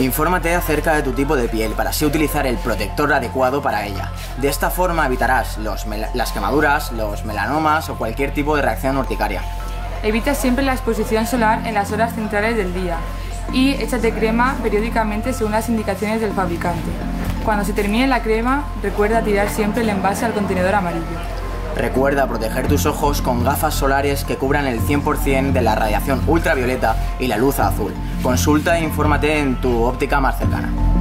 Infórmate acerca de tu tipo de piel para así utilizar el protector adecuado para ella. De esta forma evitarás las quemaduras, los melanomas o cualquier tipo de reacción urticaria. Evita siempre la exposición solar en las horas centrales del día y échate crema periódicamente según las indicaciones del fabricante. Cuando se termine la crema, recuerda tirar siempre el envase al contenedor amarillo. Recuerda proteger tus ojos con gafas solares que cubran el 100% de la radiación ultravioleta y la luz azul. Consulta e infórmate en tu óptica más cercana.